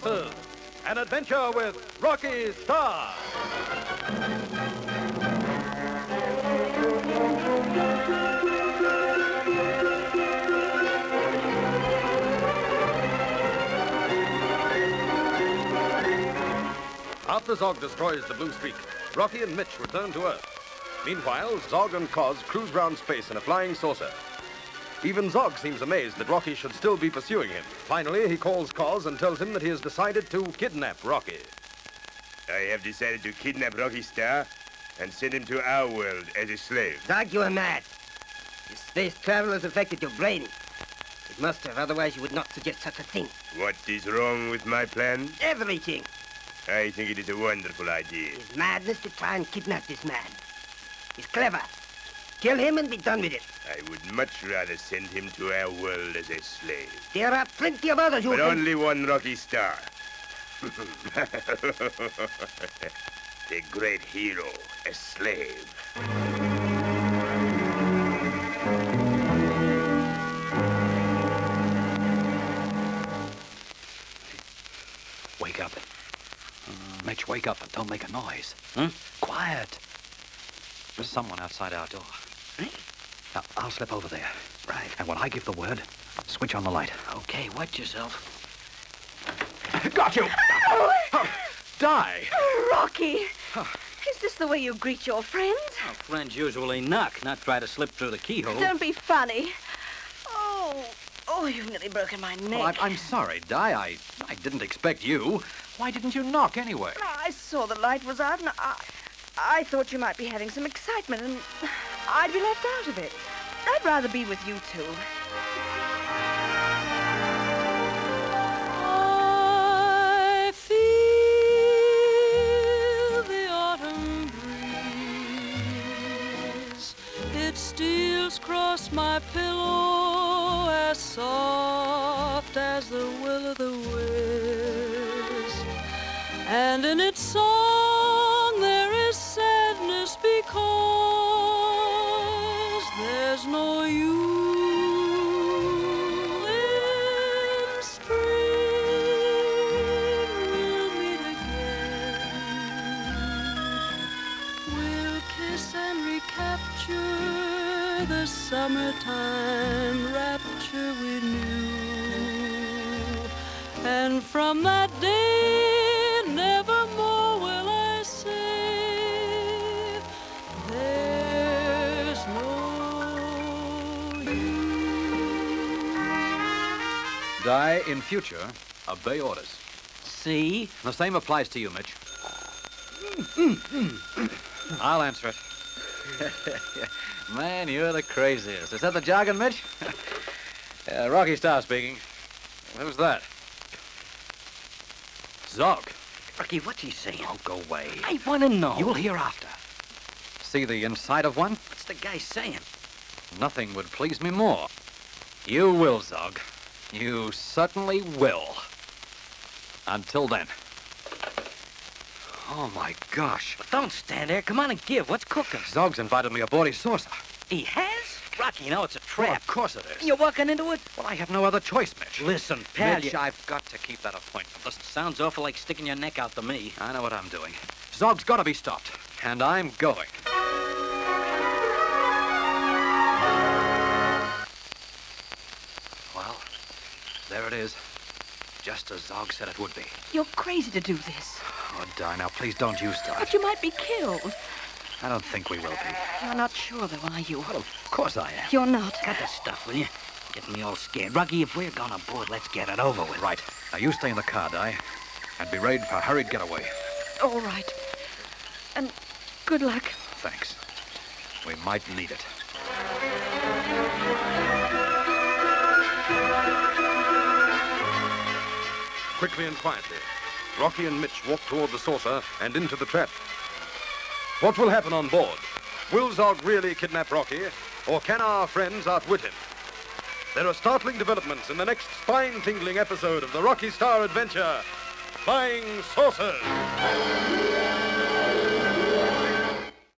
Saucers, an adventure with Rocky Star. After Zog destroys the Blue Streak, Rocky and Mitch return to Earth. Meanwhile, Zog and Cos cruise round space in a flying saucer. Even Zog seems amazed that Rocky should still be pursuing him. Finally, he calls Cos and tells him that he has decided to kidnap Rocky. I have decided to kidnap Rocky Star and send him to our world as a slave. Zog, you are mad. Your space travel has affected your brain. It must have, otherwise you would not suggest such a thing. What is wrong with my plan? Everything. I think it is a wonderful idea. It's madness to try and kidnap this man. He's clever. Kill him and be done with it. I would much rather send him to our world as a slave. There are plenty of others who But can... only one Rocky Star. the great hero, a slave. Wake up. Mitch, wake up and don't make a noise. Huh? Quiet. There's someone outside our door. Eh? Now, I'll slip over there. Right. And when I give the word, switch on the light. Okay, watch yourself. Got you! Oh, Di! Rocky! Is this the way you greet your friends? Friends usually knock, not try to slip through the keyhole. Don't be funny. Oh, oh, you've nearly broken my neck. Well, I'm, I'm sorry, Di. I, I didn't expect you. Why didn't you knock anyway? I saw the light was out, and I, I thought you might be having some excitement, and I'd be left out of it. I'd rather be with you two. I feel the autumn breeze. It steals across my pillow as soft as the will o' the wisp. And in its song the summertime rapture we knew. And from that day, nevermore will I say, there's no you. Di, in future, obey orders. See? The same applies to you, Mitch. Mm, mm, mm, I'll answer it. Man, you're the craziest. Is that the jargon, Mitch? uh, Rocky Star speaking. Who's that? Zog. Rocky, what's he saying? Oh, go away. I want to know. You'll hear after. See the inside of one? What's the guy saying? Nothing would please me more. You will, Zog. You certainly will. Until then. Oh, my gosh. Don't stand there. Come on and give. What's cooking? Zog's invited me aboard his saucer. He has? Rocky, you know it's a Well, trap. of course it is. You're walking into it? Well, I have no other choice, Mitch. Listen, pal, Mitch, you- I've got to keep that appointment. Listen, Sounds awful like sticking your neck out to me. I know what I'm doing. Zog's got to be stopped. And I'm going. Well, there it is. Just as Zog said it would be. You're crazy to do this. Oh, Di, now please don't you start. But you might be killed. I don't think we will be. You're not sure, though, are you? Well, of course I am. You're not. Cut the stuff, will you? Getting me all scared. Rocky, if we're going aboard, let's get it over with. Right. Now you stay in the car, Di, and be ready for a hurried getaway. All right. And good luck. Thanks. We might need it. Quickly and quietly, Rocky and Mitch walk toward the saucer and into the trap. What will happen on board? Will Zog really kidnap Rocky, or can our friends outwit him? There are startling developments in the next spine-tingling episode of the Rocky Star Adventure, Flying Saucers.